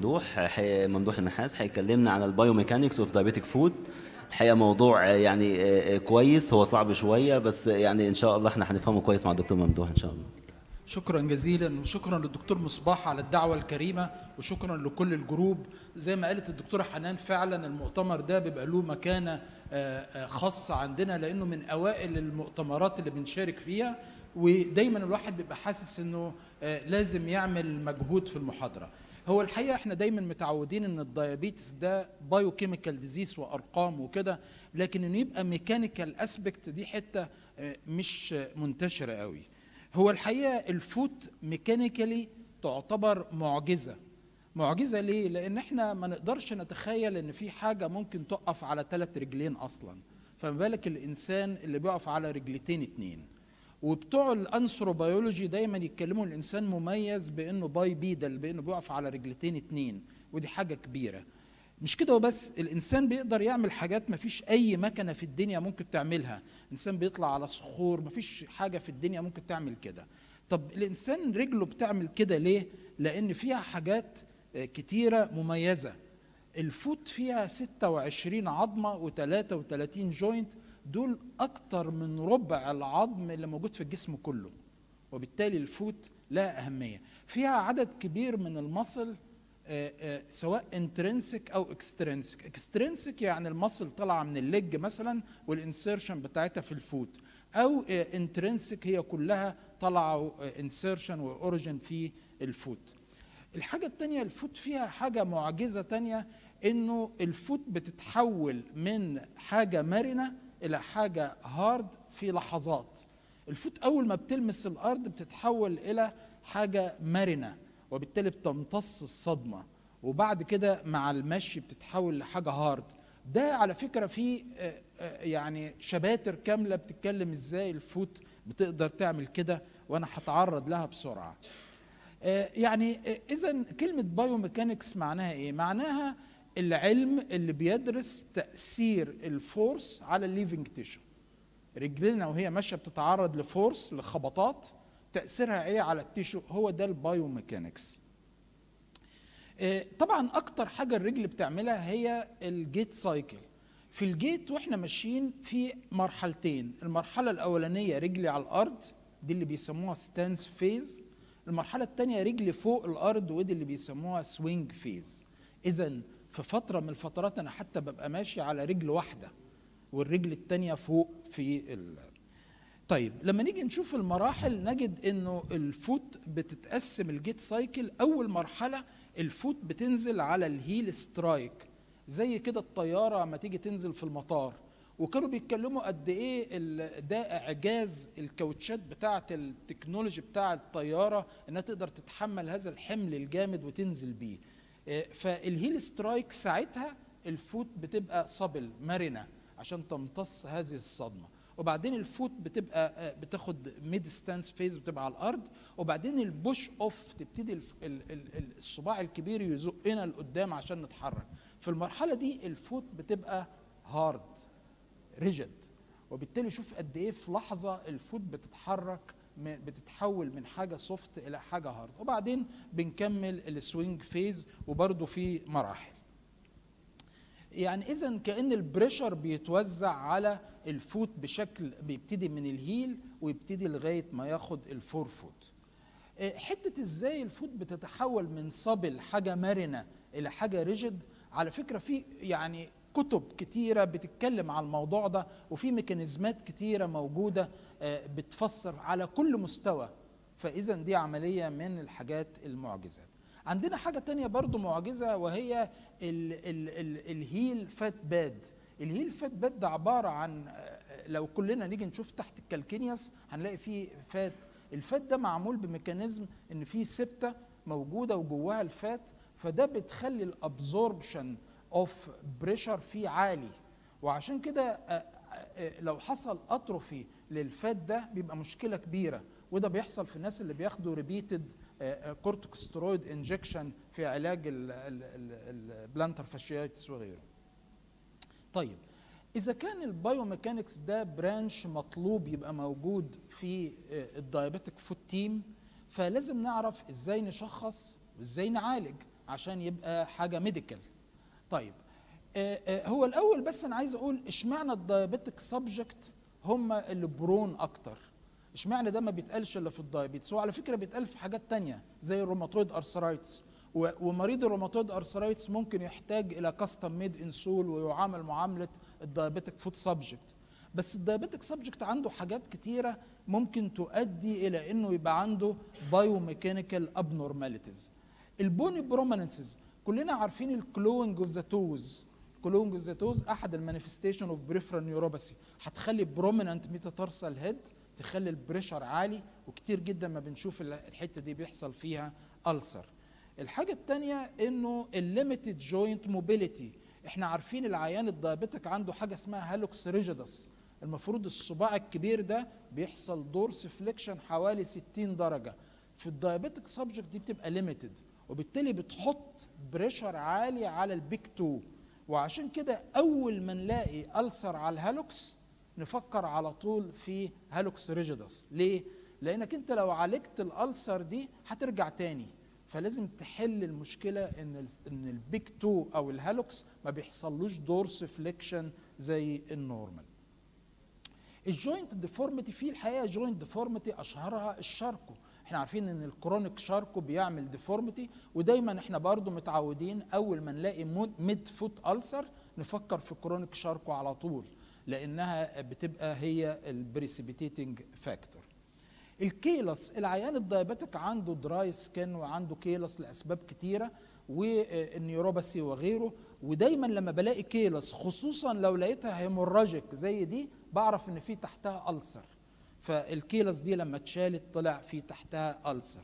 ممدوح ممدوح النحاس هيكلمنا عن ال biomechanics of diabetic foot. الحقيقة موضوع آه، يعني آه، آه، كويس هو صعب شوية بس يعني إن شاء الله إحنا هنفهمه كويس مع الدكتور ممدوح إن شاء الله. شكرا جزيلا وشكرا للدكتور مصباح على الدعوة الكريمة وشكرا لكل ال group. زي ما قالت الدكتورة حنان فعلا المؤتمر ده بيبقى له مكانة آه، خاصة عندنا لأنه من أوائل المؤتمرات اللي بنشارك فيها ودايما الواحد بيبقى حاسس إنه لازم يعمل مجهود في المحاضرة. هو الحقيقة إحنا دايما متعودين إن ال diabetes ده biochemical disease وأرقام وكده لكن إنه يبقى mechanical aspect دي حتة آه، مش منتشرة قوي. هو الحقيقة ال foot mechanically تعتبر معجزة. معجزة ليه؟ لأن إحنا ما نقدرش نتخيل إن في حاجة ممكن تقف على ثلاث رجلين أصلا. فما بالك الإنسان اللي بيقف على رجلتين اتنين. وبتوع الانثروبيولوجي دايما يتكلموا الإنسان مميز بإنه bipedal بإنه بيقف على رجلتين اتنين ودي حاجة كبيرة. مش كده وبس الإنسان بيقدر يعمل حاجات ما فيش أي مكنة في الدنيا ممكن تعملها. انسان بيطلع على صخور ما فيش حاجة في الدنيا ممكن تعمل كده. طب الإنسان رجله بتعمل كده ليه؟ لأن فيها حاجات آه، كتيرة مميزة. ال foot فيها 26 عظمة و33 joint دول أكتر من ربع العظم اللي موجود في الجسم كله وبالتالي ال foot لها أهمية. فيها عدد كبير من ال muscle آه، آه، سواء intrinsic أو extrinsic extrinsic يعني ال muscle طالعة من ال leg مثلا وال insertion بتاعتها في ال foot أو intrinsic هي كلها طالعة insertion و origin في ال foot. الحاجة التانية ال foot فيها حاجة معجزة تانية إنه ال foot بتتحول من حاجة مرنة إلى حاجة hard في لحظات. ال foot أول ما بتلمس الأرض بتتحول إلى حاجة مرنة وبالتالي بتمتص الصدمة. وبعد كده مع المشي بتتحول لحاجة hard ده على فكرة في آه، آه، يعني chapters كاملة بتتكلم إزاي ال foot بتقدر تعمل كده وأنا هتعرض لها بسرعة. آه، يعني اذا كلمة biomechanics معناها إيه؟ معناها العلم اللي بيدرس تأثير ال force على ال living tissue. رجلنا وهي ماشية بتتعرض ل force لخبطات تأثيرها إيه على ال tissue؟ هو ده ال biomechanics. آه، طبعا أكتر حاجة الرجل بتعملها هي ال gait cycle في ال gait وإحنا ماشيين في مرحلتين. المرحلة الأولانية رجلي على الأرض دي اللي بيسموها stance phase المرحلة الثانية رجلي فوق الأرض ودي اللي بيسموها swing phase اذا في فترة من الفترات أنا حتى ببقى ماشي على رجل واحدة والرجل الثانية فوق في ال... طيب لما نيجي نشوف المراحل نجد إنه ال foot بتتقسم ال gait cycle أول مرحلة ال foot بتنزل على ال heel strike زي كده الطيارة لما تيجي تنزل في المطار. وكانوا بيتكلموا قد إيه ده إعجاز الكاوتشات بتاعة ال technology بتاع الطيارة إنها تقدر تتحمل هذا الحمل الجامد وتنزل بيه. فال heel strike ساعتها ال foot بتبقى supple مرنه عشان تمتص هذه الصدمة. وبعدين ال foot بتبقى آه، بتاخد mid stance phase بتبقى على الأرض. وبعدين ال push off تبتدي الصباع الكبير يزقنا لقدام عشان نتحرك. في المرحلة دي ال foot بتبقى hard rigid وبالتالي شوف قد إيه في لحظة ال foot بتتحرك بتتحول من حاجة soft إلى حاجة hard وبعدين بنكمل ال swing phase وبرده في مراحل. يعني إذا كأن ال pressure بيتوزع على ال foot بشكل بيبتدي من ال heel ويبتدي لغاية ما ياخد ال forefoot آه، حتة إزاي ال foot بتتحول من supple حاجة مرنة إلى حاجة rigid على فكرة في يعني كتب كتيرة بتتكلم على الموضوع ده وفي mechanism ات كتيرة موجودة آه، بتفسر على كل مستوى. فإذا دي عملية من الحاجات المعجزات. عندنا حاجة تانية برضو معجزة وهي ال ال ال ال heel fat pad. ال heel fat pad ده عبارة عن آه، لو كلنا نيجي نشوف تحت ال calcaneus هنلاقي فيه fat. ال fat ده معمول ب mechanism إن فيه septa موجودة وجواها ال fat فده بتخلي ال absorption of pressure فيه عالي. وعشان كده لو حصل atrophy لل fat ده بيبقى مشكلة كبيرة. وده بيحصل في الناس اللي بياخدوا repeated corticosteroid injection في علاج ال plantar fasciitis وغيره. طيب إذا كان ال biomechanics ده branch مطلوب يبقى موجود في ال diabetic foot team فلازم نعرف إزاي نشخص وإزاي نعالج عشان يبقى حاجة ميديكال طيب آه، آه، هو الأول بس أنا عايز أقول إشمعنى الدايابيتك سبجكت هم اللي برون أكتر؟ إشمعنى ده ما بيتقالش إلا في الدايابيتس؟ هو على فكرة بيتقال في حاجات تانية زي الروماتويد أرثرايتس ومريض الروماتويد أرثرايتس ممكن يحتاج إلى كاستم ميد انسول ويعامل معاملة الدايابيتك فود سبجكت بس الدايابيتك سبجكت عنده حاجات كتيرة ممكن تؤدي إلى إنه يبقى عنده بايوميكانيكال ابنورماليتيز البوني بروميننسز كلنا عارفين الكلوينج اوف ذا توز كلوينج اوف ذا توز أحد المانيفستيشن اوف بريفرال نيوروباثي هتخلي بروميننت ميتاتارسال هيد تخلي البريشر عالي وكتير جدا ما بنشوف ال- الحتة دي بيحصل فيها ألسر الحاجة الثانية إنه الليميتد جوينت موبيليتي إحنا عارفين العيان الدايابيتك عنده حاجة اسمها هالوكس ريجيدس. المفروض الصباع الكبير ده بيحصل دورس فليكشن حوالي 60 درجة. في الدايابيتك سبجكت دي بتبقى ليميتد وبالتالي بتحط بريشر عالي على البيك 2 وعشان كده أول ما نلاقي ألسر على الهالوكس نفكر على طول في هالوكس ريجيدس. ليه؟ لأنك أنت لو عالجت الألسر دي هترجع تاني. فلازم تحل المشكلة إن إن البيك 2 أو الهالوكس ما بيحصلوش دورس فليكشن زي النورمال الجوينت ديفورميتي في الحقيقة جوينت ديفورميتي أشهرها الشاركو. إحنا عارفين إن الكرونيك شاركو بيعمل ديفورميتي ودايما إحنا برضو متعودين أول ما نلاقي ميد فوت ألسر نفكر في كرونيك شاركو على طول لأنها بتبقى هي البريسيبيتيتنج فاكتور الكيلس العيان الدايابيتك عنده دراي سكن وعنده كيلس لأسباب كتيرة والنيوروباثي وغيره ودايما لما بلاقي كيلس خصوصا لو لقيتها هيموراجيك زي دي بعرف إن في تحتها ألسر فالكيلس دي لما اتشالت طلع في تحتها ألسر.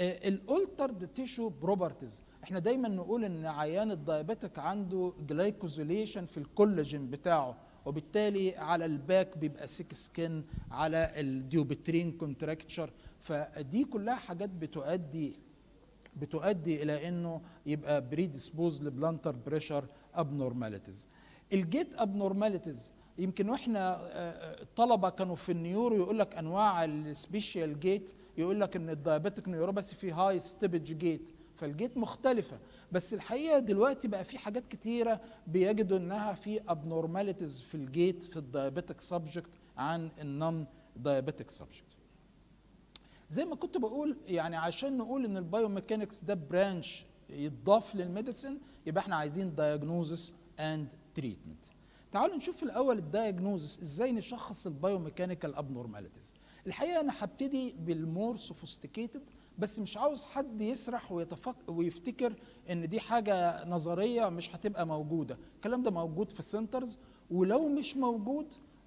الألترد تيشو بروبرتيز. إحنا دايما نقول إن عيان الدايابيتك عنده جلايكوزيليشن في الكولاجين بتاعه وبالتالي على الباك بيبقى سيك سكين على الديوبترين كونتراكتشر فدي كلها حاجات بتؤدي بتؤدي إلى إنه يبقى بريديسبوز لبلانتر بريشر ابنورماليتيز الجيت ابنورماليتيز يمكن وإحنا آه، الطلبة كانوا في النيورو يقول لك أنواع السبيشال جيت يقول لك إن الدايابيتك نيوروباثي فيه هاي ستيبج جيت فالجيت مختلفة. بس الحقيقة دلوقتي بقى في حاجات كتيرة بيجدوا إنها في ابنورماليتيز في الجيت في الدايابيتك سبجكت عن النون دايابيتك سبجكت زي ما كنت بقول يعني عشان نقول إن البايوميكانكس ده برانش يتضاف للميديسن يبقى إحنا عايزين دايجنوزس اند تريتمنت تعالوا نشوف الأول الدايجنوزس إزاي نشخص البايوميكانيكال أبنورماليتيز. الحقيقة أنا هبتدي بالمور سوفيستيكيتد بس مش عاوز حد يسرح ويتفك ويفتكر إن دي حاجة نظرية مش هتبقى موجودة. الكلام ده موجود في السنترز ولو مش موجود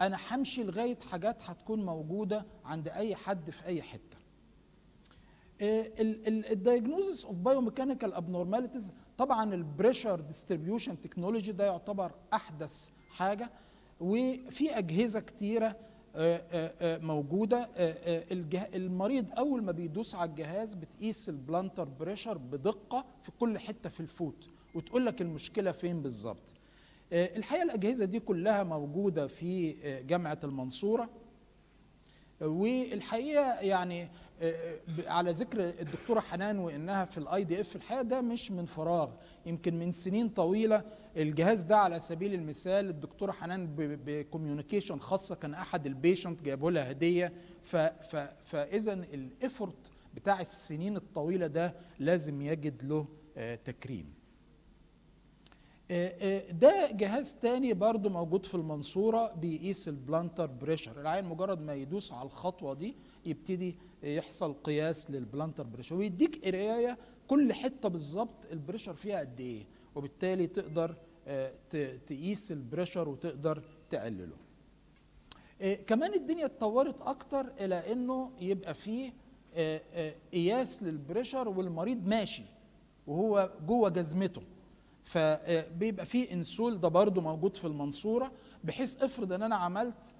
أنا همشي لغاية حاجات هتكون موجودة عند أي حد في أي حتة. الدايجنوزس اوف بايوميكانيكال ابنورماليتيز طبعا البريشر ديستريبيوشن تكنولوجي ده يعتبر أحدث حاجة وفي أجهزة كتيرة آه، آه، آه، موجودة. المريض أول ما بيدوس على الجهاز بتقيس البلانتر بريشر بدقة في كل حتة في الفوت وتقول لك المشكلة فين بالظبط. الحقيقة الأجهزة دي كلها موجودة في جامعة المنصورة. والحقيقة يعني على ذكر الدكتورة حنان وإنها في الاي دي اف الحقيقة ده مش من فراغ. يمكن من سنين طويلة الجهاز ده على سبيل المثال الدكتورة حنان بكوميونيكيشن خاصة كان أحد البيشنت جابوا لها هدية. فإذا الافورت بتاع السنين الطويلة ده لازم يجد له آه، تكريم. آه، آه، ده جهاز تاني برضو موجود في المنصورة بيقيس البلانتر بريشر العين مجرد ما يدوس على الخطوة دي يبتدي يحصل قياس للبلانتر بريشر ويديك قراية كل حتة بالظبط البريشر فيها قد إيه وبالتالي تقدر آه، تقيس البريشر وتقدر تقلله. آه، كمان الدنيا اتطورت أكتر إلى إنه يبقى فيه آه، قياس للبريشر والمريض ماشي وهو جوه جزمته. فبيبقى فيه إنسول ده برضو موجود في المنصورة بحيث افرض إن أنا عملت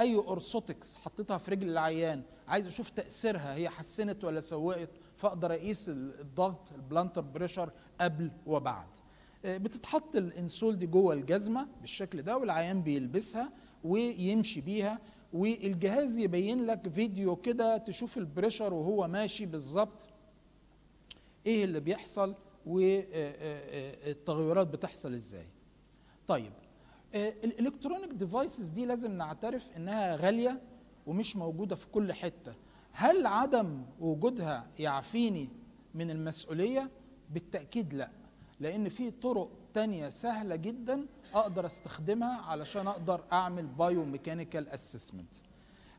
أي اورثوتكس حطيتها في رجل العيان عايز أشوف تأثيرها هي حسنت ولا سوقت؟ فأقدر أقيس ال- الضغط البلانتر بريشر قبل وبعد. آه، بتتحط الإنسول دي جوه الجزمة بالشكل ده والعيان بيلبسها ويمشي بيها والجهاز يبين لك فيديو كده تشوف البريشر وهو ماشي بالظبط إيه اللي بيحصل والتغيرات بتحصل إزاي. طيب الالكترونيك ديفايسز دي لازم نعترف إنها غالية ومش موجودة في كل حتة. هل عدم وجودها يعفيني من المسؤولية؟ بالتأكيد لا. لأن في طرق تانية سهلة جدا أقدر أستخدمها علشان أقدر أعمل biomechanical assessment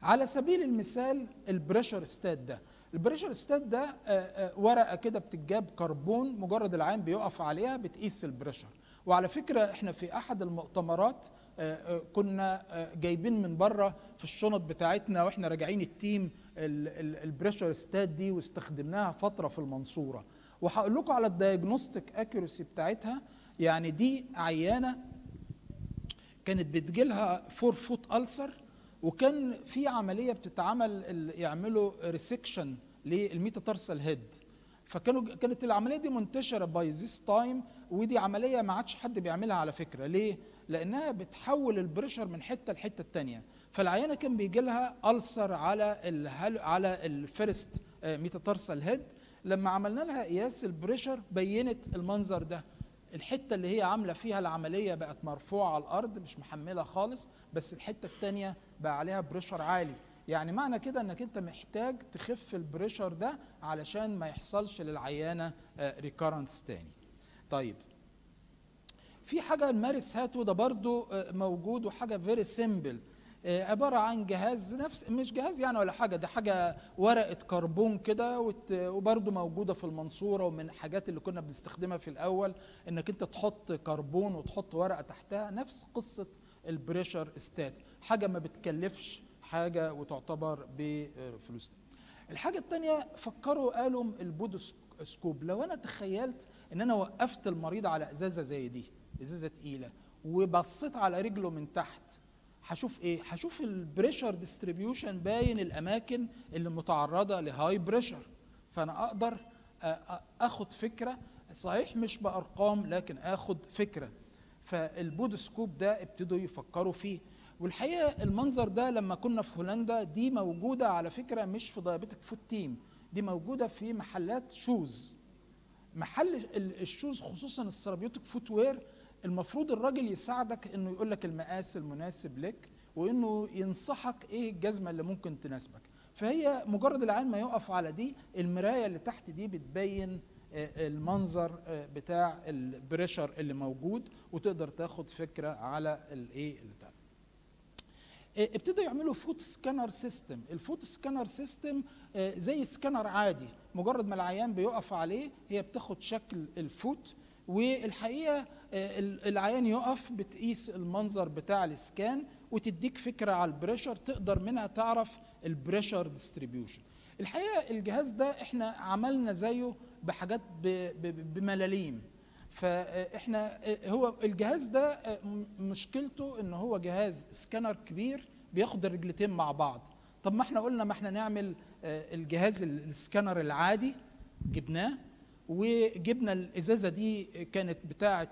على سبيل المثال ال pressure stat ده. ال pressure stat ده آه، آه، ورقة كده بتتجاب كربون مجرد العيان بيقف عليها بتقيس ال pressure. وعلى فكرة إحنا في أحد المؤتمرات آه، آه، كنا آه، جايبين من بره في الشنط بتاعتنا وإحنا راجعين ال team ال- ال- ال pressure stat دي واستخدمناها فترة في المنصورة. وهقول لكم على ال diagnostic accuracy بتاعتها. يعني دي عيانة كانت بتجيلها forefoot ulcer وكان في عملية بتتعمل يعملوا resection لل metatarsal head. فكانوا كانت العملية دي منتشرة by this time ودي عملية ما عادش حد بيعملها على فكرة. ليه؟ لأنها بتحول ال pressure من حتة لحتة الثانية فالعيانة كان بيجي لها ulcer على ال heel على ال first metatarsal head لما عملنا لها قياس ال pressure بينت المنظر ده. الحتة اللي هي عاملة فيها العملية بقت مرفوعة على الأرض مش محملة خالص بس الحتة الثانية بقى عليها pressure عالي. يعني معنى كده إنك أنت محتاج تخف ال pressure ده علشان ما يحصلش للعيانة recurrence تاني. طيب في حاجة ال Harris mat ده برضو آه، موجود وحاجة very simple عبارة عن جهاز نفس مش جهاز يعني ولا حاجة ده حاجة ورقة كربون كده وبرضو موجودة في المنصورة ومن الحاجات اللي كنا بنستخدمها في الأول إنك أنت تحط كربون وتحط ورقة تحتها نفس قصة ال pressure stat حاجة ما بتكلفش حاجة وتعتبر بفلوس. الحاجة الثانية فكروا قالوا ال podoscope لو أنا تخيلت إن أنا وقفت المريض على إزازة زي دي إزازة تقيلة وبصيت على رجله من تحت هشوف إيه؟ هشوف ال pressure distribution باين الأماكن اللي متعرضة ل high pressure فأنا أقدر أخد فكرة. صحيح مش بأرقام لكن أخد فكرة. فال podoscope ده ابتدوا يفكروا فيه. والحقيقة المنظر ده لما كنا في هولندا دي موجودة على فكرة مش في diabetic foot team دي موجودة في محلات shoes محل ال- ال shoes خصوصا ال therapeutic footwear المفروض الراجل يساعدك إنه يقول لك المقاس المناسب لك وإنه ينصحك إيه الجزمة اللي ممكن تناسبك. فهي مجرد العيان ما يقف على دي المراية اللي تحت دي بتبين آه، المنظر آه، بتاع ال pressure اللي موجود وتقدر تاخد فكرة على الايه اللي آه، ابتدوا يعملوا foot scanner system. ال foot scanner system آه، زي سكانر عادي. مجرد ما العيان بيقف عليه هي بتاخد شكل ال foot والحقيقة آه، ال- العيان يقف بتقيس المنظر بتاع ال scan وتديك فكرة على ال pressure تقدر منها تعرف ال pressure distribution. الحقيقة الجهاز ده إحنا عملنا زيه بحاجات بملاليم. فاحنا هو الجهاز ده م- مشكلته ان هو جهاز سكانر كبير بياخد الرجلتين مع بعض. طب ما إحنا قلنا ما إحنا نعمل آه، الجهاز ال- السكانر العادي جبناه وجبنا الإزازة دي كانت بتاعه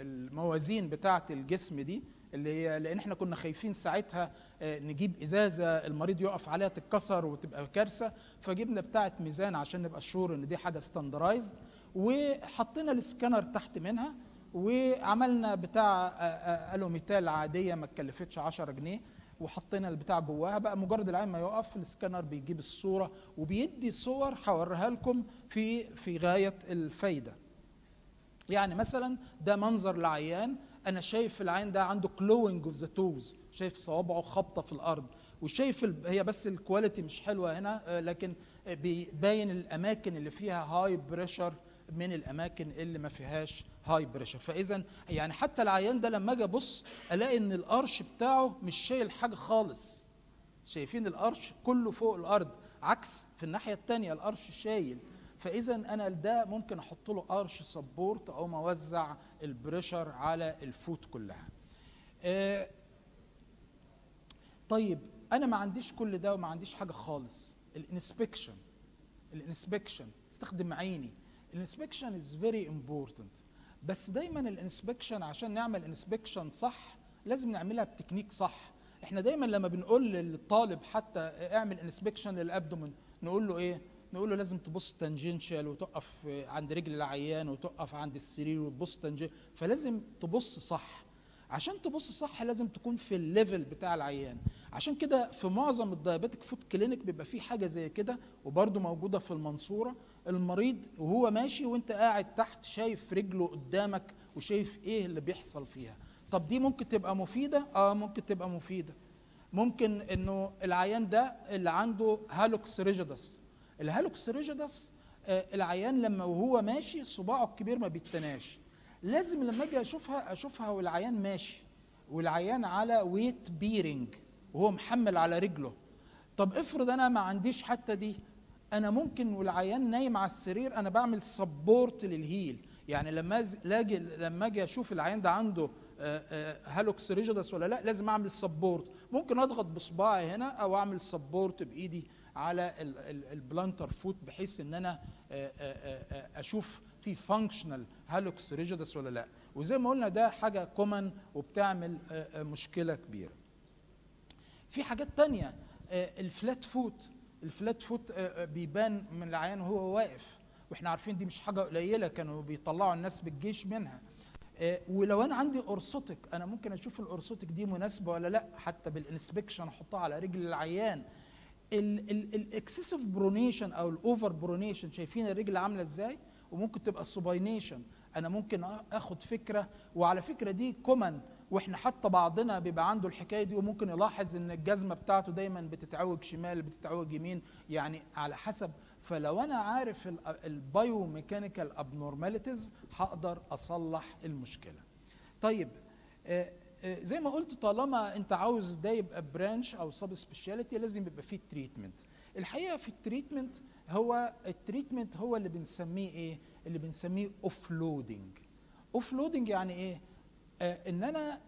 الموازين بتاعه الجسم دي اللي هي لأن إحنا كنا خايفين ساعتها نجيب إزازة المريض يقف عليها تتكسر وتبقى كارثة فجبنا بتاعه ميزان عشان نبقى sure إن دي حاجة standardized وحطينا السكانر تحت منها وعملنا بتاع آه، آه، الوميتال عادية ما اتكلفتش 10 جنيه وحطينا البتاع جواها بقى مجرد العيان ما يقف السكانر بيجيب الصورة وبيدي صور هوريها لكم في في غاية الفايدة يعني مثلا ده منظر لعيان أنا شايف العيان ده عنده clawing of the toes شايف صوابعه خابطة في الأرض وشايف. هي بس ال quality مش حلوة هنا آه، لكن بيبين الأماكن اللي فيها high pressure من الأماكن اللي ما فيهاش high pressure فاذا يعني حتى العيان ده لما أجي أبص ألاقي إن ال arch بتاعه مش شايل حاجة خالص. شايفين ال arch كله فوق الأرض عكس في الناحية الثانية ال arch شايل. فاذا أنا ده ممكن أحط له arch support أو موزع ال pressure على ال foot كلها. آه، طيب أنا ما عنديش كل ده وما عنديش حاجة خالص. ال inspection ال inspection استخدم عيني. ال inspection is very important بس دايما ال inspection عشان نعمل inspection صح لازم نعملها بتكنيك صح. إحنا دايما لما بنقول للطالب حتى اعمل inspection لل abdomen نقول له إيه؟ نقول له لازم تبص tangential وتقف عند رجل العيان وتقف عند السرير وتبص tangential فلازم تبص صح. عشان تبص صح لازم تكون في ال level بتاع العيان. عشان كده في معظم ال diabetic foot clinic بيبقى في حاجة زي كده وبرده موجودة في المنصورة. المريض وهو ماشي وانت قاعد تحت شايف رجله قدامك وشايف إيه اللي بيحصل فيها. طب دي ممكن تبقى مفيدة؟ آه ممكن تبقى مفيدة. ممكن إنه العيان ده اللي عنده hallux rigidus. ال hallux rigidus آه العيان لما وهو ماشي صباعه الكبير ما بيتناش. لازم لما أجي أشوفها أشوفها والعيان ماشي والعيان على weight bearing وهو محمل على رجله. طب افرض أنا ما عنديش حتى دي أنا ممكن والعيان نايم على السرير أنا بعمل support لل heel. يعني لما لاجي لما أجي أشوف العيان ده عنده hallux rigidus ولا لا لازم أعمل support ممكن أضغط بصباعي هنا أو أعمل support بإيدي على ال plantar foot بحيث إن أنا أشوف في functional hallux rigidus ولا لا. وزي ما قلنا ده حاجة common وبتعمل مشكلة كبيرة. في حاجات تانية ال flat foot ال flat foot بيبان من العيان وهو واقف. وإحنا عارفين دي مش حاجة قليلة كانوا بيطلعوا الناس بالجيش منها. ولو أنا عندي orthotic أنا ممكن أشوف ال orthotic دي مناسبة ولا لأ؟ حتى بال inspection أحطها على رجل العيان. ال excessive pronation أو ال over pronation شايفين الرجل عاملة إزاي؟ وممكن تبقى ال supination أنا ممكن آخد فكرة وعلى فكرة دي common وإحنا حتى بعضنا بيبقى عنده الحكاية دي وممكن يلاحظ إن الجزمة بتاعته دايما بتتعوج شمال بتتعوج يمين يعني على حسب. فلو أنا عارف ال biomechanical abnormalities هقدر أصلح المشكلة. طيب زي ما قلت طالما أنت عاوز ده يبقى branch أو subspecialty لازم يبقى فيه treatment الحقيقة في ال treatment هو ال treatment هو اللي بنسميه إيه؟ اللي بنسميه offloading offloading يعني إيه؟ آه إن أنا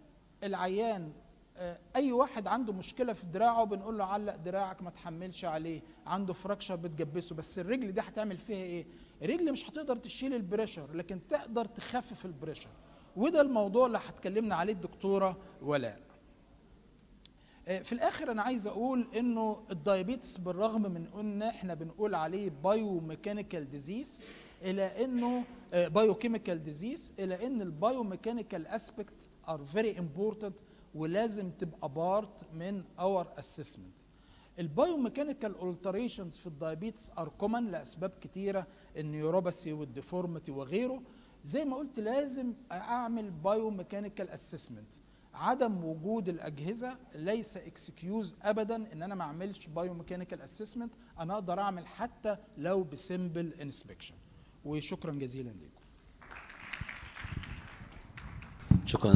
العيان آه أي واحد عنده مشكلة في دراعه بنقول له علق دراعك ما تحملش عليه عنده fracture بتجبسه بس الرجل دي هتعمل فيها إيه؟ الرجل مش هتقدر تشيل ال pressure لكن تقدر تخفف ال pressure وده الموضوع اللي هتكلمنا عليه الدكتورة ولاء. في الآخر أنا عايز أقول إنه ال diabetes بالرغم من إن إحنا بنقول عليه biomechanical disease إلا إنه biochemical disease إلا إن ال biomechanical aspect are very important ولازم تبقى part من our assessment ال biomechanical alterations في ال diabetes are common لأسباب كتيرة ال neuropathy وال deformity وغيره. زي ما قلت لازم أعمل biomechanical assessment عدم وجود الأجهزة ليس excuse ابدا إن أنا ما أعملش biomechanical assessment أنا أقدر أعمل حتى لو ب simple inspection وشكرا جزيلا لكم. شكرا.